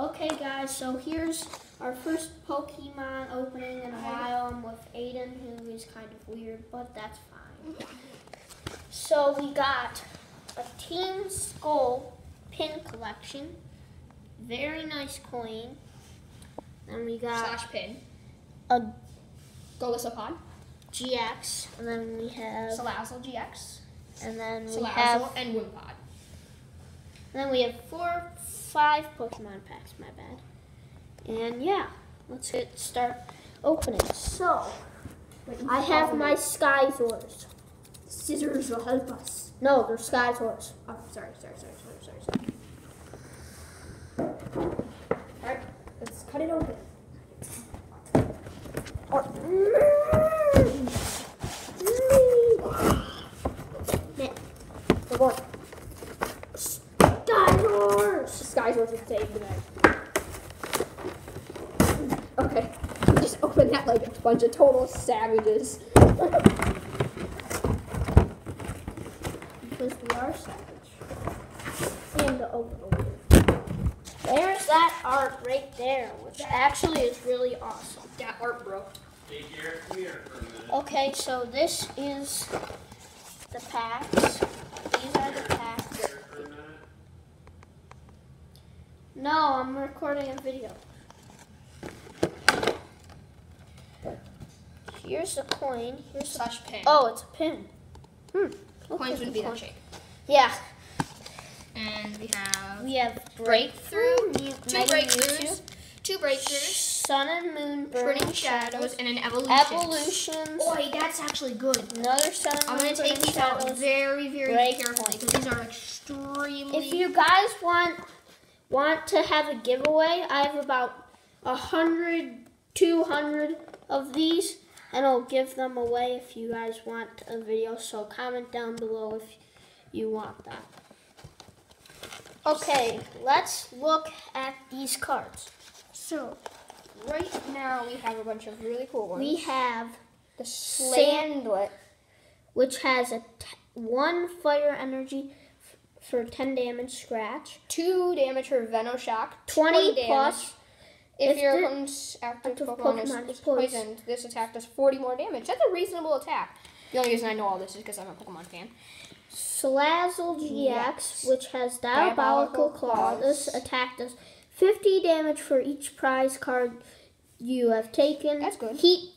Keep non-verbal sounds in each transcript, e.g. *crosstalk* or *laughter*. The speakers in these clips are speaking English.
Okay, guys, so here's our first Pokemon opening in a while. I'm with Aiden, who is kind of weird, but that's fine. So we got a Team Skull pin collection. Very nice coin. Then we got Slash pin. a Golisopod. GX, and then we have, Salazzle GX. and then we Salazzle have, and Wimpod. then we have four, five Pokemon packs. My bad. And yeah, let's get start opening. So I have my Skyzors. Scissors will help us. No, they're Skyzors. Oh, sorry, sorry, sorry, sorry, sorry, sorry. Alright, let's cut it open. Man, they're going. Skyzors. Skywars would save the night. Okay, just open that like a bunch of total savages. Because we are savage. And the open open. There's that art right there, which actually is really awesome. That art, bro. Hey, Garrett, come here for a minute. Okay, so this is the packs. These are the packs. Garrett, for a minute. No, I'm recording a video. Here's the coin. Here's. Slash pin. Oh, it's a pin. Hmm. coins would a be that coin. shape. Yeah. And we have We have Breakthrough, Mew- two Mega breakthroughs, Mewtwo, two breakthroughs, Sun and Moon, Burning Shadows, Shadows, and an Evolution. Evolutions, Boy, that's actually good. another Sun and I'm Moon, gonna take these out Shadows. very, very carefully because these are extremely. If you guys want want to have a giveaway, I have about a hundred, two hundred of these, and I'll give them away if you guys want a video. So comment down below if you want that. Okay, let's look at these cards. so, right now we have a bunch of really cool ones. We have the Sand- Sandlet. which has a t- one fire energy for 10 damage scratch, Two damage for Venoshock. 20 damage. plus If, if your opponent's active active Pokemon, Pokemon is is poisoned. this attack does 40 more damage. That's a reasonable attack. The only reason I know all this is because I'm a Pokemon fan. Salazzle GX, Yes. which has Diabolical, Diabolical Claw. This attack does 50 damage for each prize card you have taken. That's good. Heat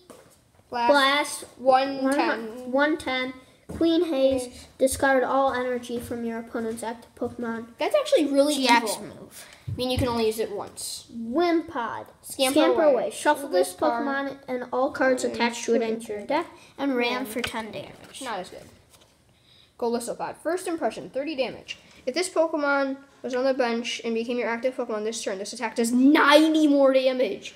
Blast, Blast, 110. 110. Queen Haze, discard all energy from your opponent's active Pokemon. That's actually really GX evil. move. I mean, you can only use it once. Wimpod. Scamper away. Shuffle this. Pokemon and all cards mm-hmm. attached to it into your deck and ram for 10 damage. Not as good. Golisopod. First impression, 30 damage. If this Pokemon was on the bench and became your active Pokemon this turn, this attack does 90 more damage.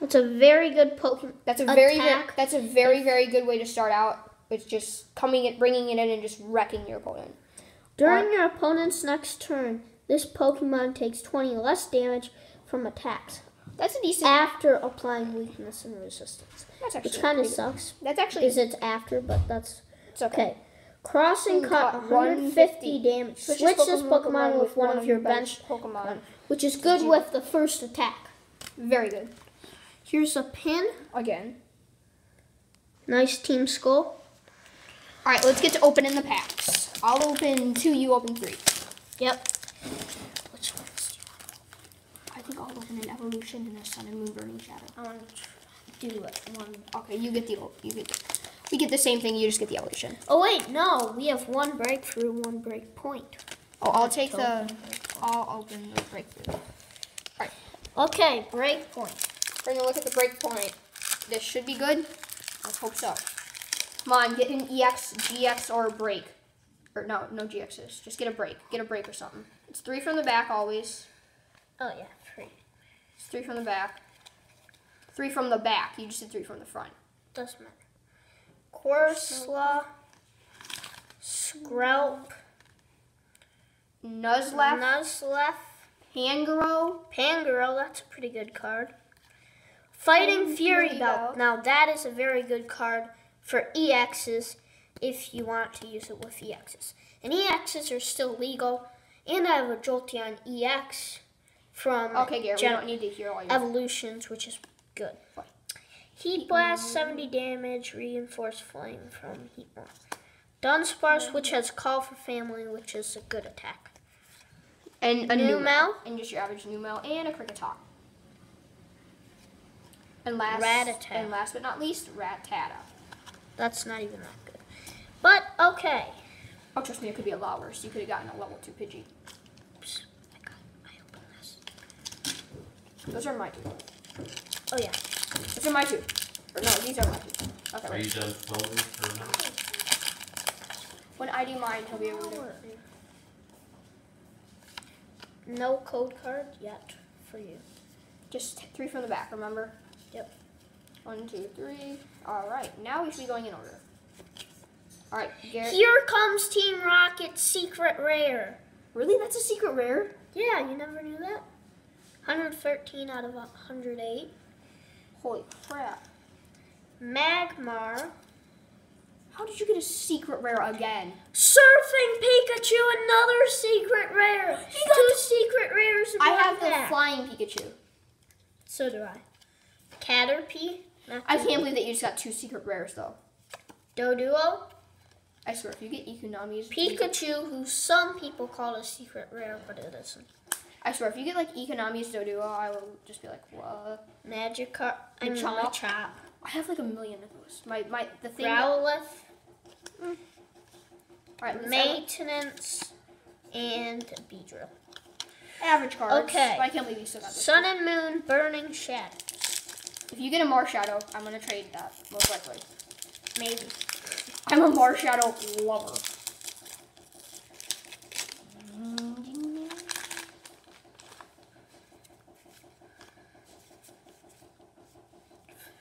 That's a very good Pokemon. That's a very, very that's a very very good way to start out. With just coming it, bringing it in, and just wrecking your opponent. During your opponent's next turn, this Pokemon takes 20 less damage from attacks That's a decent. after applying weakness and resistance. That's actually Which kind of sucks. That's actually Is it's after, but that's it's okay. okay. Crossing cut cut 150 damage. Switch Switch this Pokemon with one of your bench, Pokemon. which is good with the first attack. Very good. Here's a pin. Again. Nice Team Skull. All right, let's get to opening the packs. I'll open two. You open three. Yep. Which ones do you want? I think I'll open an evolution and a sun and moon burning shadow. I want to do it one. Okay, you get the you get the, we get the same thing. You just get the evolution. Oh wait, no. We have one breakthrough, one break point. Oh, I'll take the. I'll open the breakthrough. All right. Okay, break point. We're gonna look at the break point. This should be good. Let's hope so. Come on, get an EX, GX, or a break. Or no, no GXs. Just get a break. Get a break or something. It's three from the back always. Oh yeah, three. It's three from the back. Three from the back. You just did three from the front. Doesn't matter. Corsola, Skrelp, Nuzlocke, Nuzlocke, Pangoro, Pangirl, that's a pretty good card. Fighting Fury. Belt. Now that is a very good card for EXs if you want to use it with EXs. And EXs are still legal. And I have a Jolteon EX from Okay, Garrett, we don't need to hear all your. evolutions, which is good. Fine. Heat blast, 70 damage, reinforced flame from heat blast. Dunsparce, which has call for family, which is a good attack. and a New Numel? and just your average Numel, and a Kricketot. And last, Rattata. and last but not least, Rattata. That's not even that good. But okay. Oh, trust me, it could be a lot worse. You could have gotten a level two Pidgey. Oops. I got I opened this. Those are my two. Oh yeah. Those are my two. Or no, these are my two. Okay. Are wait. you done filming for a? When I do mine, he'll be able to. No code card yet for you. Just three from the back, remember? Yep. One, two, three. All right, now we should be going in order. All right, Garrett. Here comes Team Rocket's Secret Rare. Really? That's a secret rare? Yeah, you never knew that? 113 out of 108. Holy crap. Magmar. How did you get a secret rare again? Surfing Pikachu, another secret rare. *gasps* Two secret rares I have the flying Pikachu. So do I. Caterpie. I can't believe that you just got two secret rares though. Doduo. I swear, if you get Imakuni's Pikachu, who some people call a secret rare, but it isn't. I swear, if you get like Imakuni's Doduo, I will just be like, what? Magikarp. I mean, Machop. Machop. I have like a million of those. My my the thing. Growlithe. Right, Maintenance. And Beedrill. average cards. Okay. I can't believe you still got this. Sun and Moon, Burning Shadow. If you get a Marshadow, I'm gonna trade that most likely. Maybe. I'm a Marshadow lover.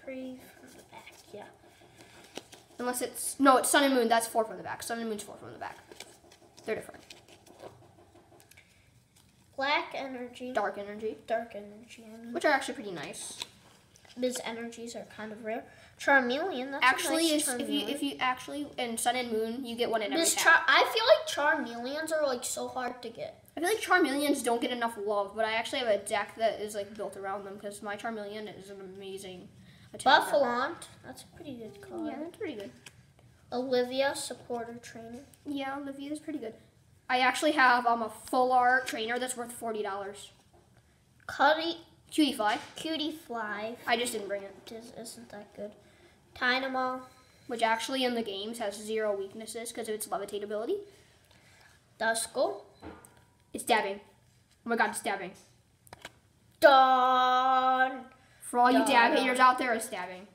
Free from the back, yeah. Unless it's no, it's Sun and Moon. That's four from the back. Sun and Moon's four from the back. They're different. Black Energy. Dark energy, Dark Energy, I mean. which are actually pretty nice. These energies are kind of rare. Charmeleon, that's actually, nice is if you if you actually in Sun and Moon, you get one in every pack. char- I feel like Charmeleons are like so hard to get. I feel like Charmeleons don't get enough love, but I actually have a deck that is like built around them because my Charmeleon is an amazing Bouffalant, that's a pretty good card. Yeah, that's pretty good. Olivia, supporter trainer. Yeah, Olivia is pretty good. I actually have um a full art trainer that's worth forty dollars. Cuddy, Cutiefly. Cutie Fly, I just didn't bring it, is, isn't that good. Dynamo, which actually in the games has zero weaknesses because of its levitate ability. Duskull, It's dabbing. Oh my god, it's dabbing. Dawn, For all you dab haters out there, it's dabbing.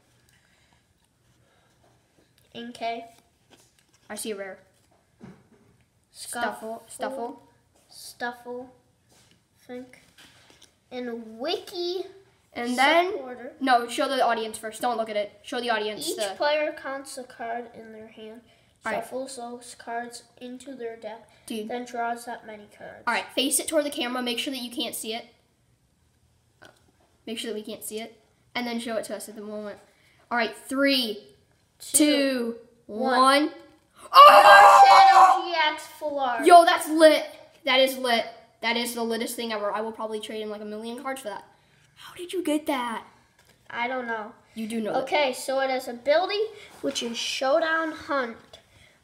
Inkay, I see a rare. Scuffle, Stufful. Stufful. Stufful, think, and a Wicke And then no, show the audience first. Don't look at it. Show the audience Each the player counts a card in their hand, shuffles those cards into their deck, dude. then draws that many cards. All right, face it toward the camera. Make sure that you can't see it. Make sure that we can't see it, and then show it to us at the moment. All right, three, two, one. one. Oh! Shadow GX full art. Yo, that's lit. That is lit. That is the littest thing ever. I will probably trade in like a million cards for that. How did you get that? I don't know. You do know that. Okay, so it has a ability, which is Shadow Hunt,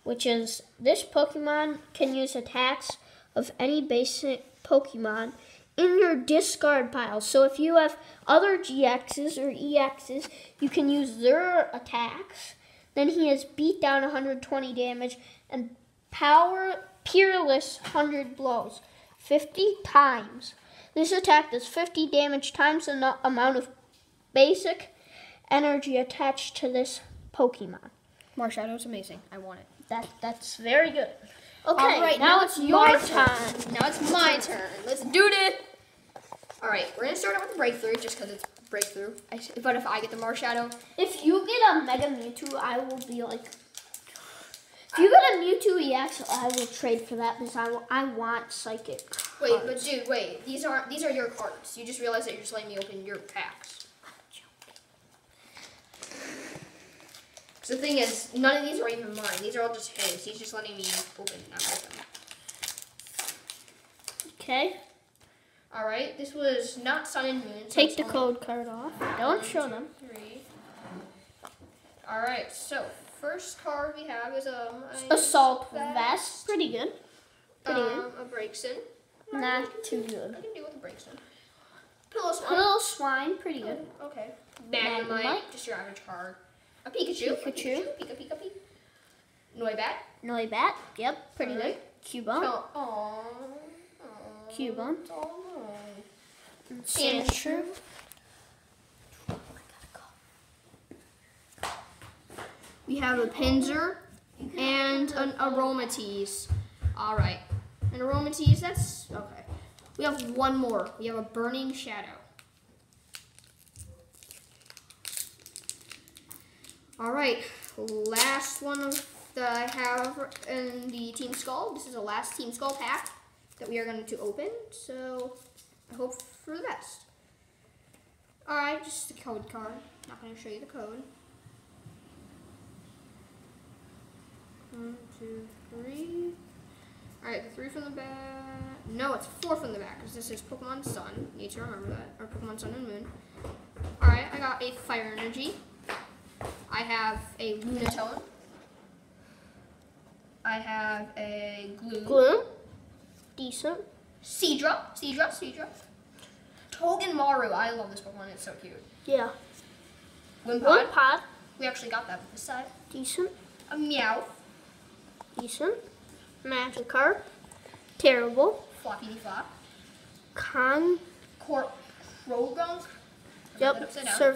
which is this Pokemon can use attacks of any basic Pokemon in your discard pile. So if you have other GXs or EXs, you can use their attacks. Then he has beat down 120 damage and power peerless 100 blows 50 times. This attack does 50 damage times the amount of basic energy attached to this Pokemon. Marshadow's amazing. I want it. That that's very good. Okay, All right, now, now it's your turn. time. Now it's my turn. Let's do this. All right, we're gonna start out with the breakthrough just because it's breakthrough. I, but if I get the Marshadow, If you get a Mega Mewtwo, I will be like. If you get a Mewtwo EX, I will trade for that because I, I want Psychic. wait, but dude, wait. These aren't. These are your cards. You just realized that you're just letting me open your packs. the thing is, none of these are even mine. These are all just his. He's just letting me open them. Okay. All right, this was not Sun and Moon. so Take the code card off. Don't show them. Three. All right, so first card we have is um Assault Assault vest. Pretty good. Pretty um, a Braixen. good. Not too good. I can deal with a Braixen. Piloswine. Little swine. Pretty good. Okay. Magnemite, Magnemite. just your average card. A Pikachu. A Pikachu. Pika Pika Pika. Noibat. Noibat. Yep. Pretty Alright. good. Cubone. Oh, aw. Cubone. Oh, Sandshrew. We have a Pinsir and an Aromatisse. All right. An Aromatisse, that's okay. We have one more. We have a Burning Shadow. All right. Last one of that I have in the Team Skull. This is the last Team Skull pack that we are going to open. So I hope for the best. All right, just the code card. Not going to show you the code. One, two, three. Alright, three from the back. No, it's four from the back because this is Pokemon Sun. Need to remember that. Or Pokemon Sun and Moon. Alright, I got a Fire Energy. I have a Lunatone. I have a Gloom. Gloom. Decent. Seadra. Seadra. Seadra. Togedemaru. I love this Pokemon. It's so cute. Yeah. Wimpod. One pod. We actually got that with this side. Decent. A Meow. Decent. Magikarp. Terrible. Floppy Flop. Con. Cor- Croagunk. Yep. Down. Sir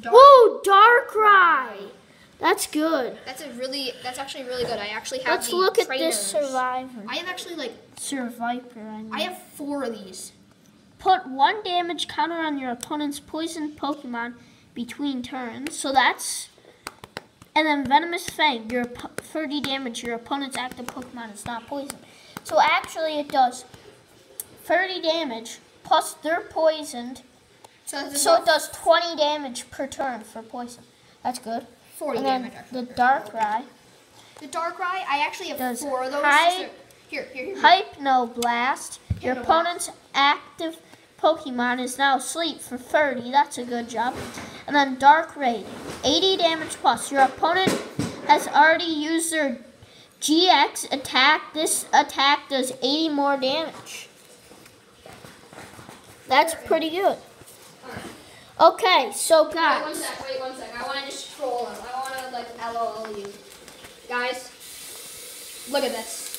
Dark. Whoa, Darkrai. That's good. That's a really. That's actually really good. I actually have. Let's look at this Survivor. I have actually like. Seviper, I mean. I have four of these. Put one damage counter on your opponent's poison Pokemon between turns. So that's. And then Venomous Fang. Your op- 30 damage. Your opponent's active Pokemon is not poisoned. So actually, it does 30 damage plus they're poisoned. So, So it does 20 damage per turn for poison. That's good. forty And then damage. The Darkrai. The Darkrai. I actually have Does four of those. Here, here, here. Hypno Blast. Your opponent's active Pokemon is now asleep for 30. That's a good job. And then Dark Raid. 80 damage plus. Your opponent has already used their GX attack. This attack does 80 more damage. That's pretty good. Okay, so Wait one guys. sec. Wait one sec. I want to just troll them. I want to like LOL you, guys. Look at this.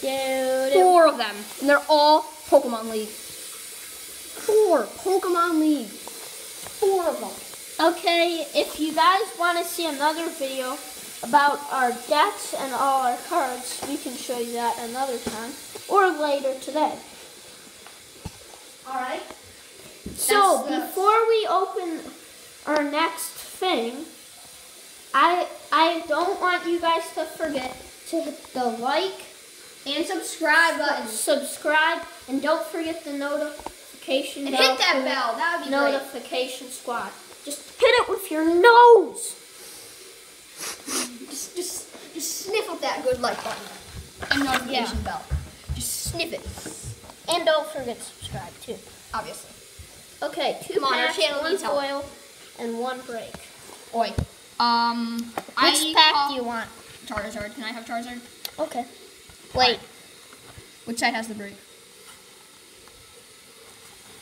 Dude, Four of them, and they're all Pokemon League. Four Pokemon League. Four of them. Okay, if you guys want to see another video about our decks and all our cards, we can show you that another time or later today. All right. So before we open our next thing, I I don't want you guys to forget to hit the like, And subscribe button. subscribe, and don't forget the notification And bell. hit that bell. That would be great. Notification squad. Just hit it with your nose. Just, just, just sniff up that good like button and notification bell. Just sniff it. And don't forget to subscribe too. Obviously. Okay, two Come on, packs, channel one foil, and one break. Oi. Um. Which I pack call- do you want? Charizard. Can I have Charizard? Okay. Wait. Which side has the break?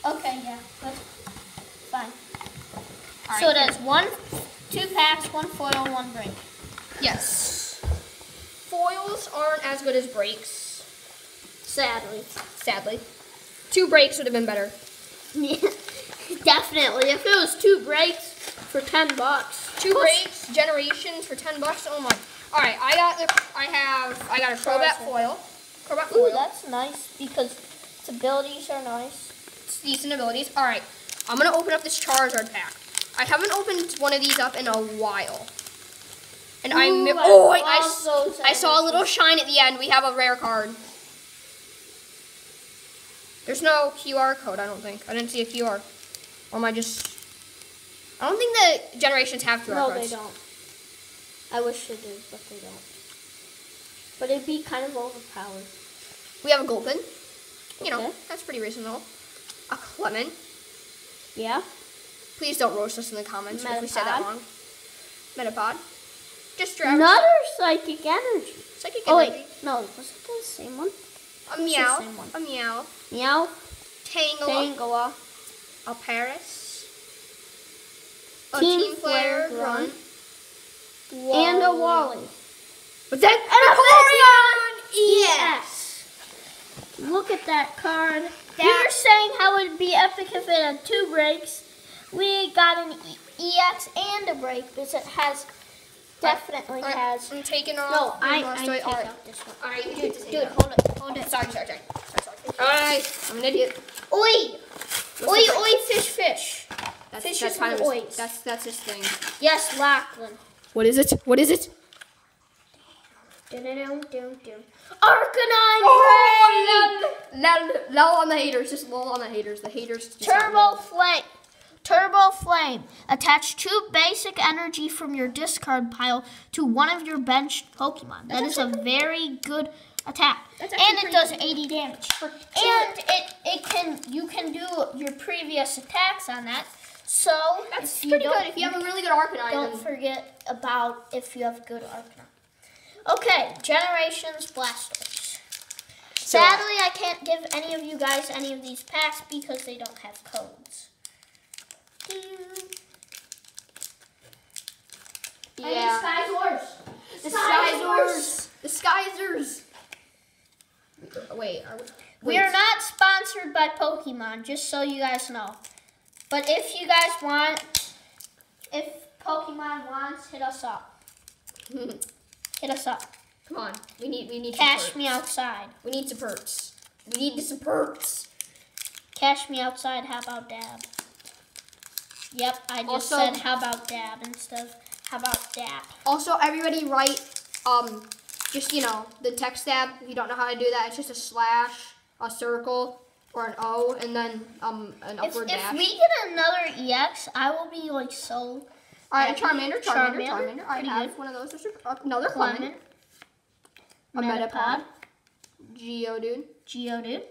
Okay, yeah, that's fine. All so right, there's one, two packs, one foil, one break. Yes. Foils aren't as good as breaks, Sadly. sadly. Two breaks would have been better. *laughs* Definitely. If it was two breaks for ten bucks. Two breaks, generations for ten bucks. Oh my. All right, I got the. I have. I got a Crobat foil. Crobat Ooh, foil. that's nice because its abilities are nice. Decent abilities. All right, I'm gonna open up this Charizard pack. I haven't opened one of these up in a while. And I, Ooh, mi- I oh, I, I love s- those I saw a little shine at the end. We have a rare card. There's no QR code, I don't think. I didn't see a QR. Or am I just... I don't think the generations have QR No, codes. they don't. I wish they did, but they don't. But it'd be kind of overpowered. We have a Gulpin. You know, that's pretty reasonable. *laughs* A Clement. Yeah. Please don't roast us in the comments if we say that Metapod. wrong. Metapod. Just Travis. Another psychic energy. Psychic Oh energy. wait, no, was it the same one? A meow. same one. A meow. Meow, Tangela. Tangela, A Paris. A Team Team, Flare. Flare Grunt. and a Wally. What's But then Vaporeon EX. Look at that card. we were saying how it would be epic if it had two breaks. We got an e- EX and a break because it has definitely Alright, has. I'm taking off. No, the I, I Blastoise. take Alright. out this one. Alright, you Dude, dude, take hold it, hold Oh, it. sorry, sorry, sorry. sorry, sorry. Alright, I'm an idiot. Oi, What's oi, the oi, fish, fish. That's, Fishes that's kind of with his, that's that's his thing. Yes, Lachlan. What is it? What is it? Arcanine Oh, lull on the haters. Just lull on the haters. The haters. Turbo. Flame. Turbo Flame. Attach two basic energy from your discard pile to one of your benched Pokemon. That is a very good attack. And it does 80 damage. And it, it can you can do your previous attacks on that. So That's if you pretty good. If you have a really good Arcanine, don't forget about if you have good Arcanine. Okay, Generations Blastoise. So- Sadly, I can't give any of you guys any of these packs because they don't have codes. yeah. Skyzors. The Skyzors. The Skyzors. Wait, are we? We are not sponsored by Pokemon, just so you guys know. But if you guys want, if Pokemon wants, hit us up. *laughs* Hit us up. Come on, we need we need Cash me outside. We need some perks. We need some perks. Cash me outside. How about dab? Yep, I just Also- said how about dab instead of how about dab. Also, everybody write um just you know the text dab. If you don't know how to do that, it's just a slash, a circle, or an O, and then um an If, upward if dash. we get another EX, I will be like so All right. Charmander, Charmander, Charmander, Charmander. I have good. one of those. Another Clement, Clement, a Metapod, Geodude, Geodude,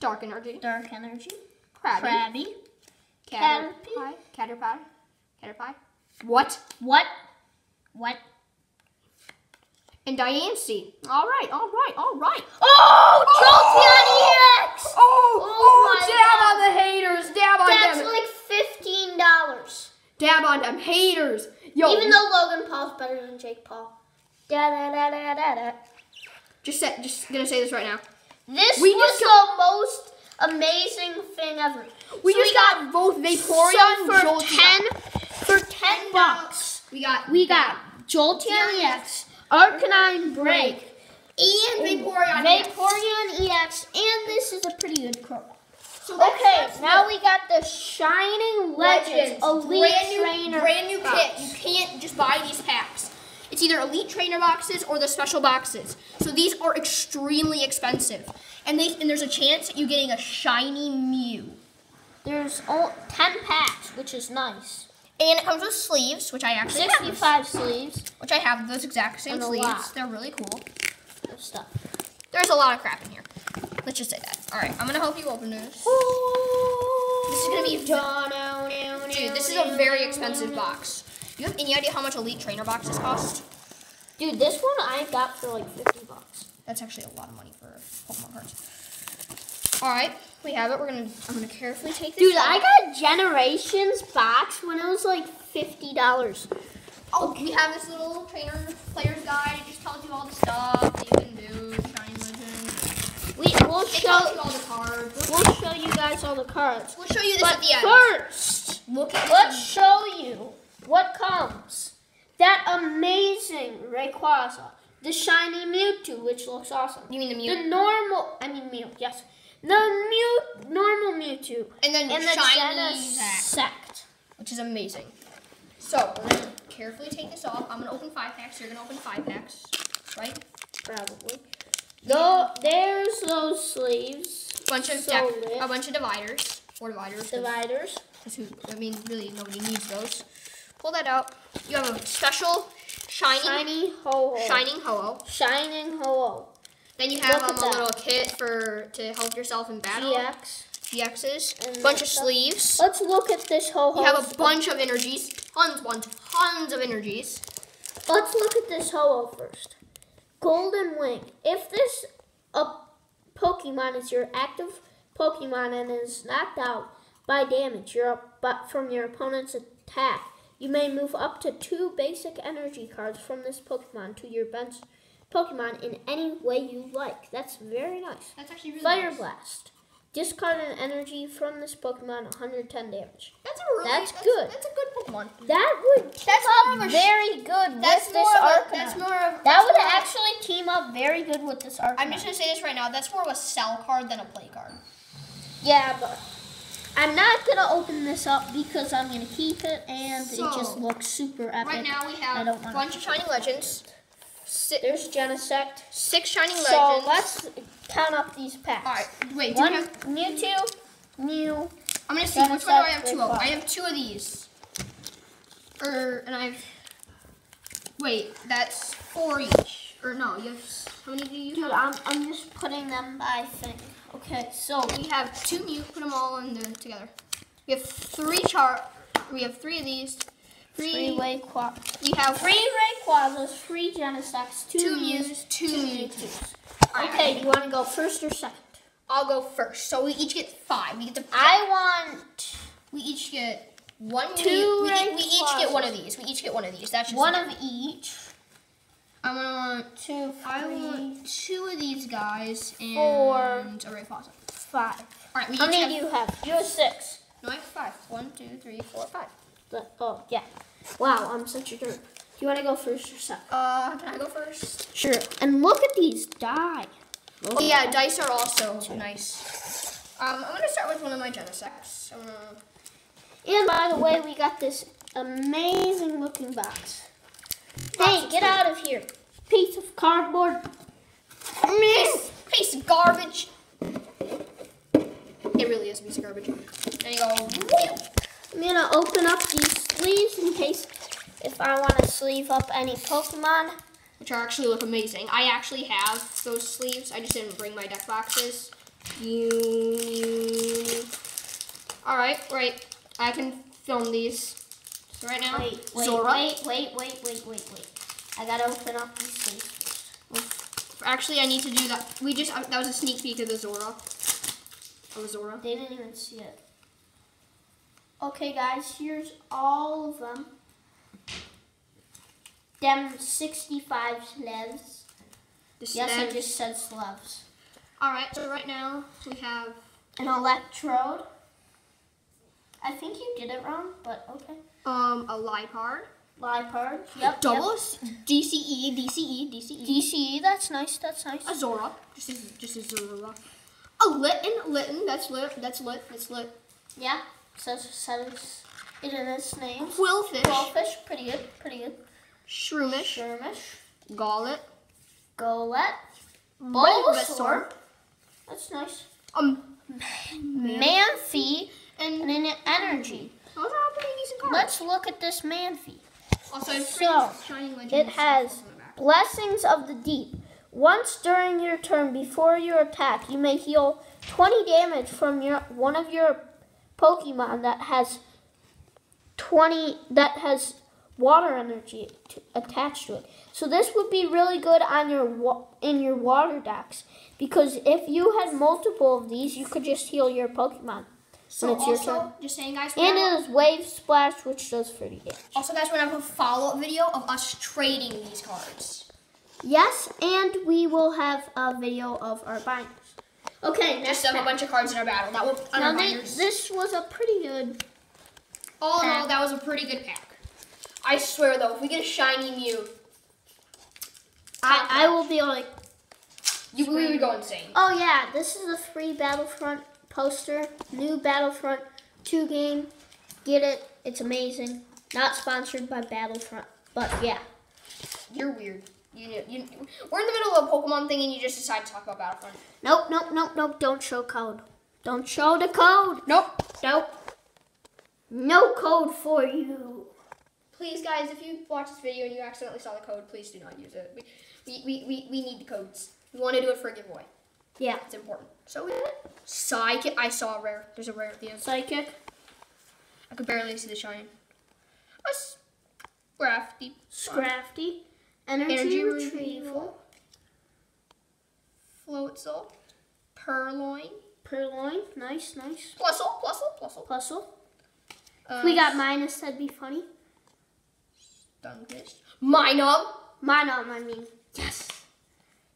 Dark Energy, Dark Energy, Krabby, Krabby. Caterpie, Caterpie, Caterpie. What? What? What? And Diancie. All right, all right, all right. Oh, Jolteon oh! EX! Oh, oh, Oh my dab God. on the haters. Dab on That's them. like fifteen dollars. Dab on them haters. Yo, Even though Logan Paul's better than Jake Paul. Da da da da da da. just say, just gonna say this right now. This We was just the most amazing thing ever. We So just got, both Vaporeon for Jolteon. ten for ten bucks. We got We got Jolteon EX, Arcanine Break, and oh. Vaporeon. Vaporeon EX, and this is a pretty good card. So Okay, now we got the Shining Legends, Elite brand new, Trainer brand new box. kit. You can't just buy these packs. It's either elite trainer boxes or the special boxes. So these are extremely expensive, and they and there's a chance you're getting a shiny Mew. There's all, 10 packs, which is nice. And it comes with sleeves, which I actually have. 65 sleeves Which I have those exact same sleeves. lot. They're really cool. of stuff. There's a lot of crap in here. Let's just say that. All right, I'm gonna help you open this. This is gonna be Dude, this is a very expensive box. You have any idea how much elite trainer boxes cost? Dude, this one I got for like 50 bucks. That's actually a lot of money for Pokemon cards. All right, we have it. We're gonna. I'm gonna carefully take this. Dude, out. I got Generations box when it was like $50. Oh, we have this little trainer player's guide. It just tells you all the stuff that you can do. Shiny Legend. We, we'll It tells you show all the cards. we'll show you guys all the cards. We'll show you this But at the end. first, Look at let's show you what comes. That amazing Rayquaza. The shiny Mewtwo, which looks awesome. You mean the Mew? The normal, I mean Mew, yes. The Mew, normal Mewtwo. and then And the shiny Genesect. which is amazing. So we're gonna carefully take this off. I'm gonna open five packs. You're gonna open five packs, right? Probably. Though there's those sleeves. Bunch of So deck, a bunch of dividers, four dividers. Dividers. who, I mean, really nobody needs those. Pull that out. You have a special shining, Shiny Ho-Oh. shining ho Shining Ho-Oh. Then you have um, a little kit for to help yourself in battle. GX. GXs. And bunch of stuff. sleeves. Let's look at this Ho-Oh. You have a bunch of energies. Tons, tons, tons of energies. Let's look at this Ho-Oh first. Golden Wing. If this a Pokemon is your active Pokemon and is knocked out by damage your, but from your opponent's attack, you may move up to two basic energy cards from this Pokemon to your bench Pokemon in any way you like. That's very nice. That's actually really Fire nice. Blast. Discard an energy from this Pokemon, 110 damage. That's a really That's that's good. That's a good Pokemon. That would team That's up very good That's with this Arcanine. that's more of that would of a- actually team up very good with this Arcanine. I'm just gonna say this right now. That's more of a sell card than a play card. Yeah, but I'm not gonna open this up because I'm gonna keep it, and it just looks super epic. Right now we have a bunch of Shining Legends. Six, There's Genesect. six Shining Legends. So let's count up these packs. All right, wait. Do One have, Mewtwo, Mew. I'm gonna see which one do I have two of. I have two of these. Er, and I have. Wait, that's four each. Or no, you have. How many do you Dude, have? I'm, I'm just putting them by thing. Okay, so We have two Mew. Put them all in the, together. We have three char. We have three of these. Three Three. Rayquaza. We have Three Rayquazas, three Genesects, two, two Mews, two. Mewtwoos. Okay, do you want to go first or second? I'll go first. So we each get five. We get to. I want We each get one. Two we, e- we each get one of these. We each get one of these. That's just one of each. I'm gonna want. Two, I want two of these guys and Four. a Rayquaza. five. All right, we How many have. do you have? You have six. No, I have five. One, two, three, four, five. But- Oh, yeah. Wow, I'm such a jerk. Do you want to go first or second? Uh, can I go first? Sure. And look at these die. Oh yeah, dice are also nice. Um, I'm gonna start with one of my Genesects. I'm And by the way, we got this amazing looking box. Hey, get out of here. Piece of cardboard. Piece, piece of garbage. It really is a piece of garbage. There you go. I'm gonna open up these sleeves in case if I want to sleeve up any Pokemon. Which are actually look amazing. I actually have those sleeves. I just didn't bring my deck boxes. You. All right, right. I can film these. So right now, Wait, wait, Zorua. wait, wait, wait, wait, wait, wait. I gotta open up these sleeves. Actually, I need to do that. We just uh, that was a sneak peek of the Zorua. Of Zorua. They didn't even see it. Okay, guys, here's all of them. Them 65 slevs. Yes, I just said slevs. All right. So right now we have An electrode. I think you did it wrong, but okay. um a Lipard. Lipard. Yep. Double S- DCE, DCE, DCE. DCE. E, That's nice. That's nice. A Zorua. Just as just a Zorua. A Litten, Litten. That's lit. That's lit. That's lit. Yeah. Says says it in its name. Qwilfish. Goldfish. Pretty good. Pretty good. Shroomish. Shermish. Gauntlet. Golett. Bulbasaur. That's nice. Um. Manaphy And and an energy. those are all pretty decent cards. Let's look at this Manaphy. also, it's So, It has on the back. Blessings of the Deep. Once during your turn before your attack, you may heal 20 damage from your one of your Pokemon that has 20 that has water energy to, attached to it. So this would be really good on your in your water decks because if you had multiple of these, you could just heal your Pokemon. So it's your also, turn. just saying, guys. And it is Wave Splash, which does 30 damage. also, guys, we're gonna have a follow-up video of us trading these cards. Yes, and we will have a video of our binders. Okay, next Just have a bunch of cards in our battle. That will Now binders. this was a pretty good. All in all, that was a pretty good pack. I swear though, if we get a shiny Mew, I, I will be like, you we would go insane. oh yeah, this is a free Battlefront poster, new Battlefront 2 game. Get it? It's amazing. Not sponsored by Battlefront, but yeah. You're weird. You, you, we're in the middle of a Pokemon thing, and you just decide to talk about Battlefront. Nope, nope, nope, nope. Don't show code. Don't show the code. Nope. Nope. No code for you. Please, guys, if you watch this video and you accidentally saw the code, please do not use it. We, we, we, we, need the codes. We want to do it for a giveaway. Yeah. It's important. So we. Psychic. I saw a rare. There's a rare at the end. Psychic. I could barely see the shine. A scrafty. Scrafty. Energy, Energy retrieval. Floatzel. Purrloin. Purrloin. Nice, nice. Plusle. Plusle. Plusle. Puzzle. Uh, we got minus, that'd be funny. Stunfish. Minub. Minun, I mean. Yes.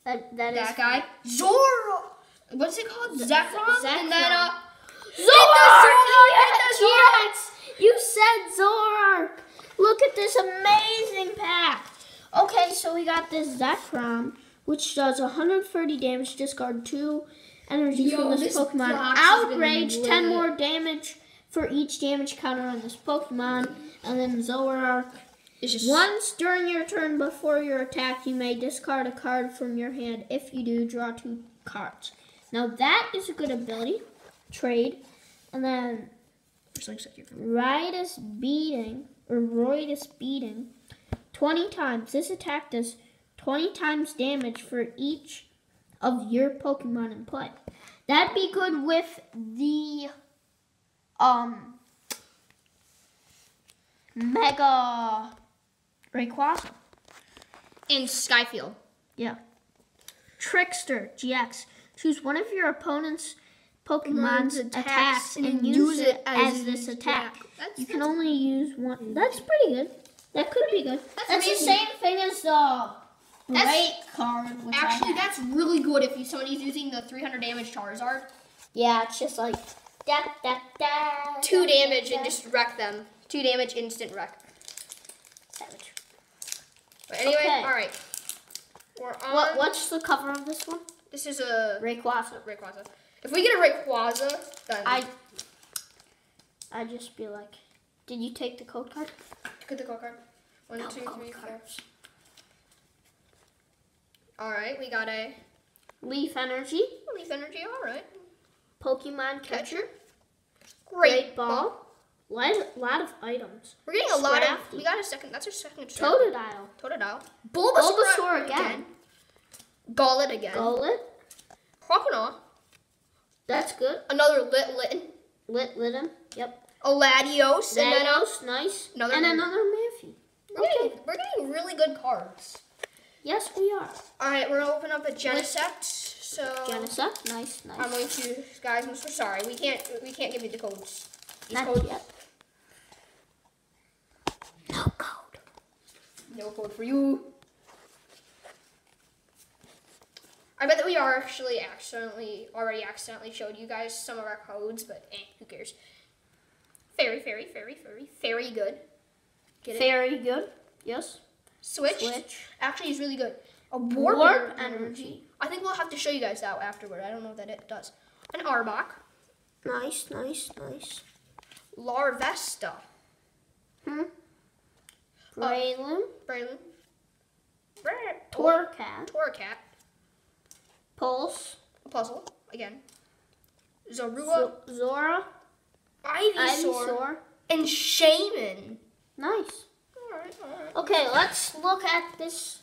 That, that is That guy. Zoro. What's it called? Zekrom. Zekrom. And then uh. Zorark! Yes! You said Zorark! Look at this amazing pack! Okay, so we got this Zekrom, which does 130 damage, discard 2 energy Yo, from this, this Pokemon. box has been Outrage, 10 more damage for each damage counter on this Pokemon. And then Zorark. Just Once during your turn before your attack, you may discard a card from your hand. If you do, draw two cards. Now that is a good ability. Trade. And then such a- Beating, or Riotous Beating, 20 times. This attack does 20 times damage for each of your Pokemon in play. That'd be good with the um Mega Rayquaza. in Sky Field. Yeah. Trickster GX. Choose one of your opponent's Pokemon's Pokemon's attacks, and, use it as, this attack. That's, You can only use one. That's pretty good. That could be good. That's That's, the same thing as the That's- Great card. Actually, that's really good if you, somebody's using the 300 damage Charizard. yeah. It's just like da da da. Two da, damage da, and just wreck them. Two damage, instant wreck. Savage. But anyway, Okay. all right. We're on. What? What's the cover of this one? This is a Rayquaza. Rayquaza. If we get a Rayquaza, then I. I just be like, did you take the code card? Get the card. One, No two, three, four. cards. All right, we got a Leaf Energy, Leaf Energy. All right, Pokemon Catcher, Catcher. Great Ball. Lot, lot of items. We're getting a lot of. Scrafty. We got a second. That's our second. Totodile, Totodile. Bulbasaur again. Gullet again. Golett. Croconaw. That's good. Another Lit Litten. Lit Litten. Yep. A Latios. And then a, Latios, nice. another and another we're, getting, we're getting really good cards. Yes, we are. All right, we're gonna open up a Genesect. So Genesect, nice, nice. I'm going to, guys. I'm so sorry. We can't. We can't give you the codes. These Not codes. yet. No code. No code for you. I bet that we are actually accidentally already accidentally showed you guys some of our codes, but eh, who cares? Very, very, very, very, very good. Get it? Very good. Yes. Switch. Switch. Actually, is really good. A Warp, warp, energy. I think we'll have to show you guys that afterward. I don't know that it does. An Arbok, Nice, nice, nice. Larvesta, Hmm. Braylon. Braylon, Torracat. Torracat, Pulse. a puzzle again, Zorua, Zo- Zorua. Ivysaur, Ivysaur. and Shaman. Nice. Alright, alright. Okay, let's look at this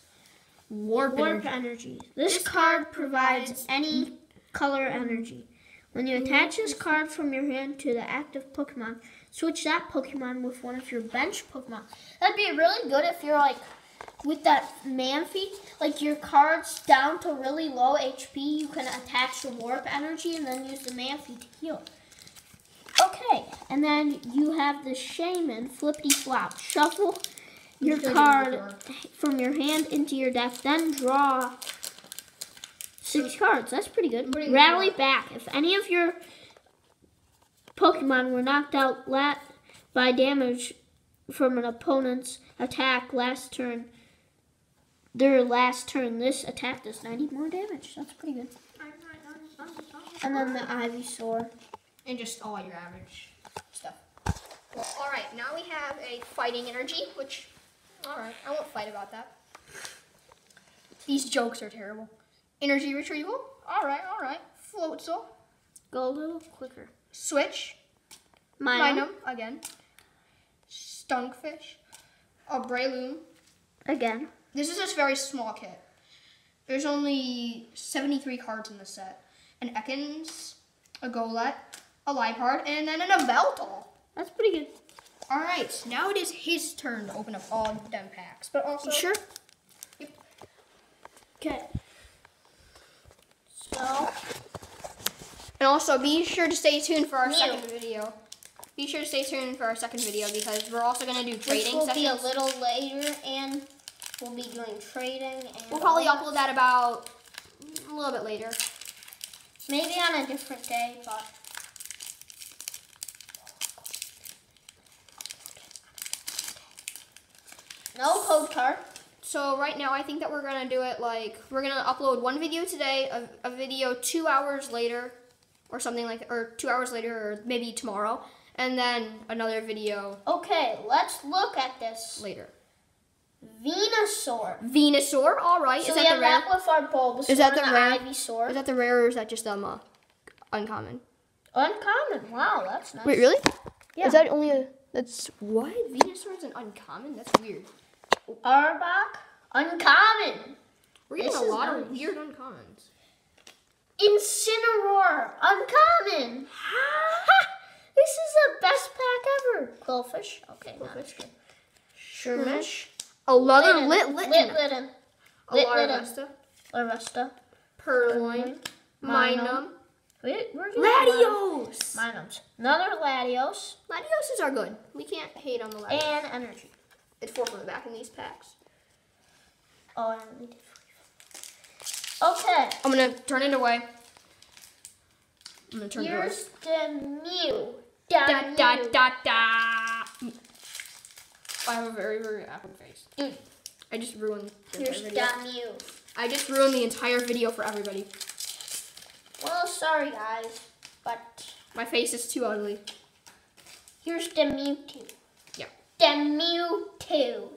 Warp, Warp energy. This card provides any color energy. When you attach this card from your hand to the active Pokemon, switch that Pokemon with one of your bench Pokemon. That'd be really good if you're like with that Manaphy, like your cards down to really low HP, you can attach the Warp energy and then use the Manaphy to heal. Okay, and then you have the Shaman Flippity Flop. Shuffle your card from your hand into your deck, then draw six cards. That's pretty good. Pretty Rally job. back. If any of your Pokemon were knocked out la- by damage from an opponent's attack last turn, their last turn, this attack does 90 more damage. That's pretty good. And then the Ivysaur. And just all your average stuff. Well, all right. Now we have a fighting energy, which, all right, I won't fight about that. These jokes are terrible. Energy retrieval. All right, all right. Floatzel. Go a little quicker. Switch. Minun. Minun again. Stunkfish. A Breloom. Again. This is a very small kit. There's only 73 cards in the set. An Ekans, a Golett, a Liepard, and then an Yveltal. That's pretty good. All right, now it is his turn to open up all them packs. But also, sure? Yep. Okay. So, and also be sure to stay tuned for our Mew. second video. Be sure to stay tuned for our second video because we're also gonna do trading. this trading will sessions. be a little later, and we'll be doing trading. And we'll probably all upload that about a little bit later. Maybe on a different day, but. No code card. So right now, I think that we're gonna do it like we're gonna upload one video today, a, a video two hours later, or something like, or two hours later, or maybe tomorrow, and then another video Okay, let's look at this later. Venusaur. Venusaur, all right. So is we that have the rare? that with our Bulbasaur Is that the rare- Ivysaur. Is that the rare, or is that just um uh, uncommon? Uncommon. Wow, that's nice. Wait, really? Yeah. Is that only a? That's what? Venusaur is an uncommon. That's weird. Arbok. Uncommon. We're getting This a lot of weird uncommons. Incineroar. Uncommon. This is the best pack ever. Qwilfish. Okay, not as good. Shermish. Mm-hmm. Another Litten. lit Lit lit. Litten. A Lit Larvesta, Larvesta. Purrloin, Minun, Wait, where's the other one? Latios. Minuns. Another Latios. Latioses are good. We can't hate on the Latios. And Energy. It's four from the back in these packs. Oh, I only did three. Okay. I'm gonna turn it away. I'm gonna turn it away. Here's the Mew. Da Da, da Mew. da da. I have a very very awkward face. Dude, I just ruined the entire here's video. Da Mew. I just ruined the entire video for everybody. Well, sorry guys, but My face is too ugly. here's the Mewtwo. Mewtwo.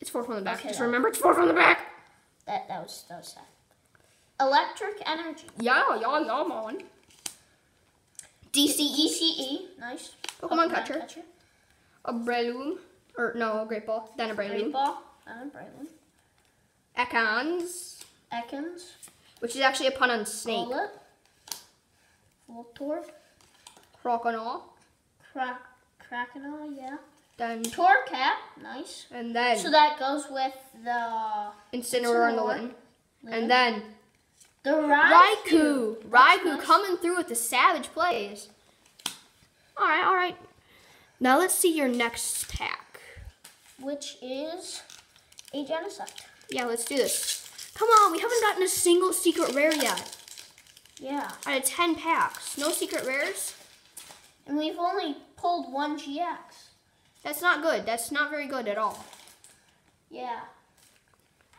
It's four from the back. Okay, just then. remember, it's four from the back. That that was that was sad. Electric Energy. Yeah, yeah, yeah, man. DCE, ECE. Nice. Pokemon Catcher. a Breloom, or no, a Great Ball, then a Great Breloom. Ball. a Braylon. Ekans, Ekans. which is actually a pun on snake. Golett. Voltorb. Croconaw, Crack. Krakenol, yeah. Then Torracat. Nice. and then So that goes with the Incineroar and the. Litten. And then the Raikou. Raikou. Raikou nice. coming through with the savage plays. All right, all right. Now let's see your next pack. which is a genocide. Yeah, let's do this. Come on, we haven't gotten a single secret rare yet. Yeah. Out of 10 packs. No secret rares? And we've only pulled one GX. That's not good. That's not very good at all. Yeah.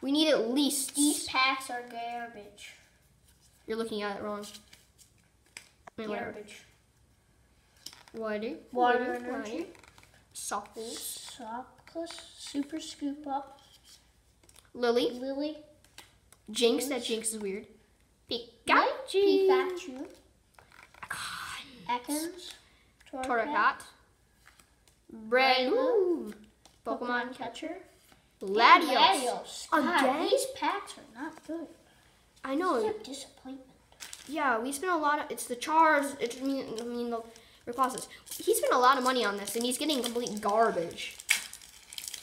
We need at least. These packs are garbage. You're looking at it wrong. Wait. Garbage. Water. Water energy. Softballs. Sockless. Super scoop up. Lillie. Lillie. Jynx. That Jynx is weird. Pikachu. Pikachu. Ekans. Torracat. Breloom. Pokemon catcher. Latios. Again? these packs are not good. I know. is a disappointment. Yeah, we spent a lot of. It's the chars. It, I mean, I mean the Rayquazas. He spent a lot of money on this, and he's getting complete garbage.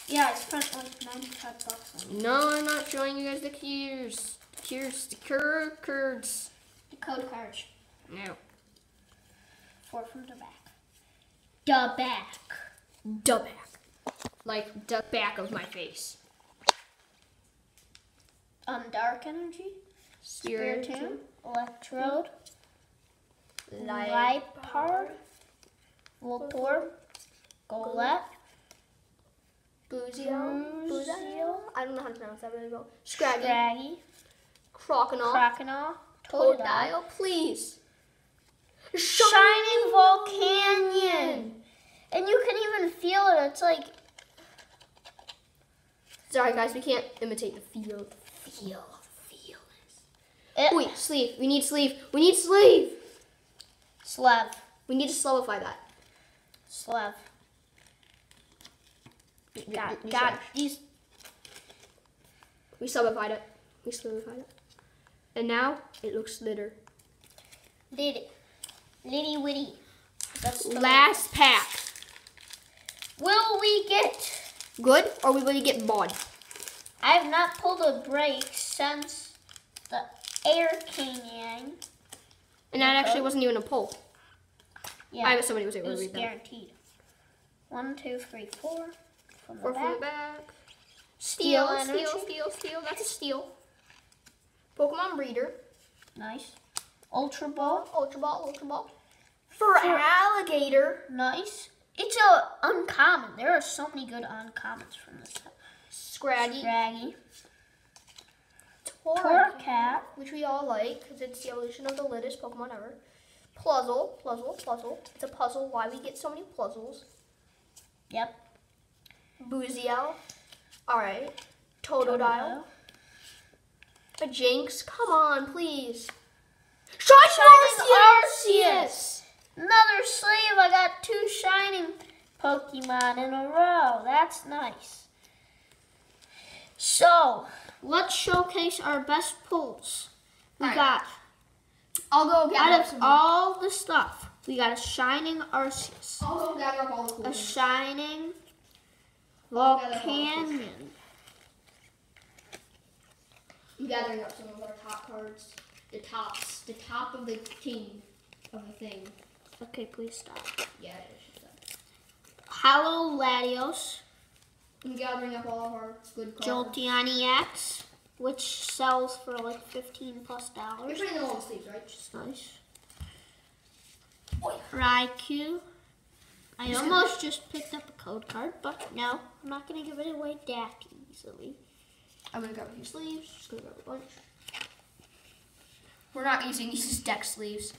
Yeah, I spent like 95 bucks on No, I'm not showing you guys the cures. Cures, the cur curds. the code cards. No. Four from the back. The back. The back. Like the back of my face. Um, dark energy. Spiritomb. Electrode. Liepard. Voltorb. Golett. Boozio. Boozio. I don't know how to pronounce that really well. Scraggy. Scraggy. Croconaw. Croconaw. Totodile. Please. Shining Volcanion. And you can even feel it. It's like Sorry guys, we can't imitate the feel. Feel. Feel. it. Eh. Wait, sleeve. We need sleeve. We need sleeve. Slev. We need to slowify that. Slev. You- God, you- you God, these We subified it. We solidified it. And now it looks litter. Liddy. Liddy witty. That's Last pack. Will we get? Good or will we will get bad? I have not pulled a break since the air came in. And that actually wasn't even a pull. Yeah, I bet somebody was it able to was read that. guaranteed. One, two, three, four. From the Or from the back. Steel, Steel Steal, energy. steal, steal, steal. That's a steal. Pokemon breeder. Nice. Ultra ball. Ultra ball, ultra ball. Feraligatr. Nice. It's a uncommon. There are so many good uncommons from this set. Scraggy. Scraggy. Torracat. Which we all like because it's the evolution of the littest Pokemon ever. Puzzle, puzzle, puzzle. It's a puzzle. Why we get so many puzzles. Yep. Booziel. Alright. Totodile. A Jynx. Come on, please. Shining Arceus! Arceus. Another sleeve. I got two shining Pokemon in a row. That's nice. So, let's showcase our best pulls. We Alright. got, I'll go gather out of all the stuff, we got a shining Arceus, I'll go gather up all the cool a shining I'll gather up all the cool Volcanion. I'm gathering up some of our top cards. The tops. The top of the king of the thing. Okay, please stop. Yeah. Just Holo Latios, I'm gathering up all of our good cards. Jolteon EX, which sells for like 15 plus You're dollars. putting them all sleeves, right? It's nice. Raikou. I Just almost just picked up a code card, but no, I'm not gonna give it away that easily. I'm gonna grab a few sleeves. Just gonna grab a bunch. We're not using these as deck sleeves.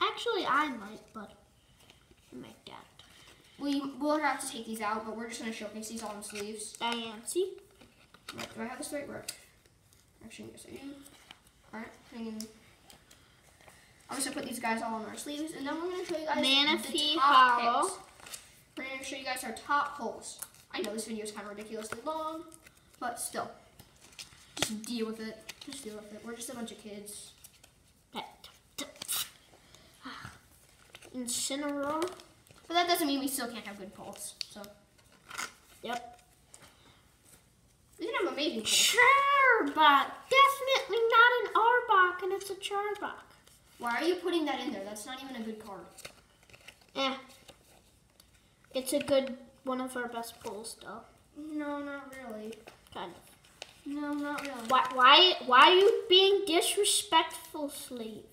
Actually, I might, but I make that. We will have to take these out, but we're just gonna showcase these all in sleeves. Diancie. Right, do I have this right? Right. Actually, yes, I do. Alright, hanging. I'm just gonna put these guys all on our sleeves, and then we're gonna show you guys Manaphy the top Hollow. picks. We're gonna show you guys our top holes. I know this video is kind of ridiculously long, but still, just deal with it. Just deal with it. We're just a bunch of kids. That. Incineroar. But that doesn't mean we still can't have good pulls. So Yep. we can have amazing pulls. Charbot. Definitely not an Arbok, and it's a Charbok. Why are you putting that in there? That's not even a good card. Eh. It's a good one of our best pulls, though. No, not really. Kind of. No, not really. Why? Why? Why are you being disrespectful, slave?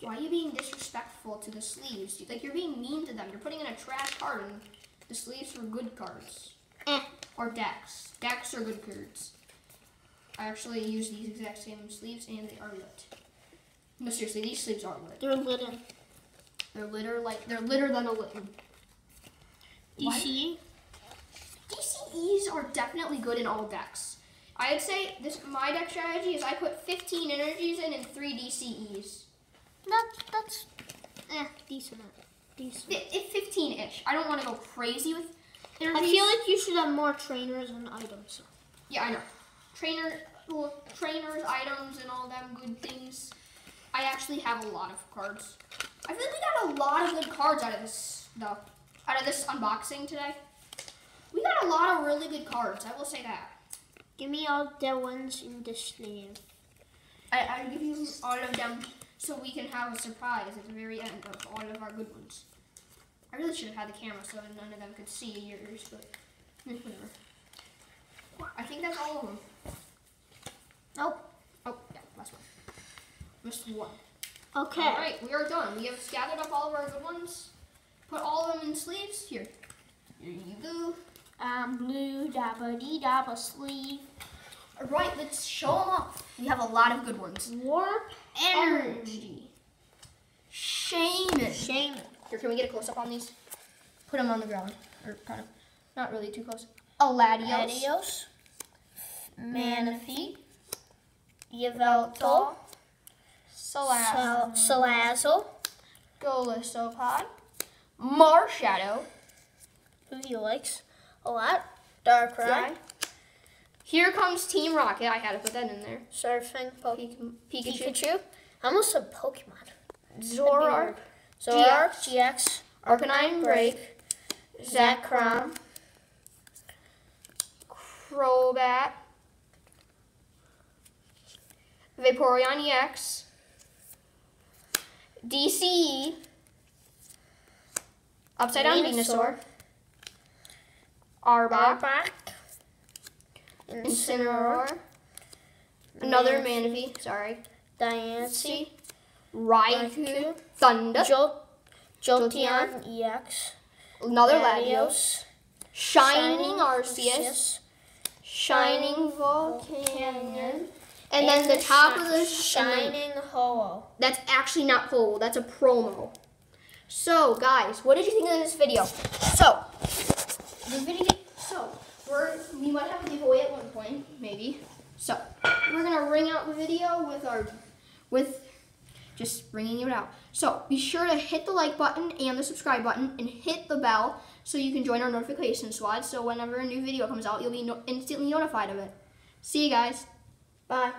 Why are you being disrespectful to the sleeves? Like you're being mean to them. You're putting in a trash card and the sleeves are good cards. Eh. Or decks. Decks are good cards. I actually use these exact same sleeves and they are lit. No, seriously, these sleeves are lit. They're little. They're litter like they're litter than a litten. DCE. DCEs are definitely good in all decks. I'd say this my deck strategy is I put 15 energies in and three DCEs. That's that's eh decent. Decent. Fi- 15-ish. I don't want to go crazy with. I feel like you should have more trainers and items. Yeah, I know. Trainer, well, trainers, items, and all them good things. I actually have a lot of cards. I feel like we got a lot of good cards out of this, though. Out of this unboxing today. We got a lot of really good cards. I will say that. Give me all the ones in the sleeve. I, I'll give you all of them so we can have a surprise at the very end of all of our good ones. I really should have had the camera so none of them could see yours, but *laughs* whatever. I think that's all of them. Nope. Oh, yeah, last one. Missed one. Okay. All right, we are done. We have gathered up all of our good ones. Put all of them in sleeves. Here. Here you go. Um, blue dabba dee dabba sleeve. All right, let's show them off. We have a lot of good ones. Warp Energy. Shaman. Shaman. Here, can we get a close up on these? Put them on the ground. Or kind of, not really too close. Aladios. Adios. Manaphy. Yveltal. Salaz. Salazzle. Golisopod. Marshadow. Who he likes a lot. Darkrai. Here comes Team Rocket. I had to put that in there. Surfing Pokemon. Pikachu. Pikachu. I almost said Pokemon. Zoroark. Zoroark, GX, Arcanine Break. Zekrom. Crobat. Vaporeon EX. DCE. Upside down Venusaur. Arbok. Arbok, Incineroar. Another Manaphy. Sorry. Diancie, Raikou. Thunder. Jol- Jolteon. EX, Another Latios. Shining Arceus. Shining Volcanion. And then the top of the shining. Ho-Oh. That's actually not whole. That's a promo. So, guys, what did you think of this video? So, the video. So, we're we might have a giveaway at one point, maybe. So, we're gonna ring out the video with our with just ringing it out. So, be sure to hit the like button and the subscribe button and hit the bell so you can join our notification squad. So, whenever a new video comes out, you'll be no- instantly notified of it. See you guys. Bye.